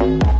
you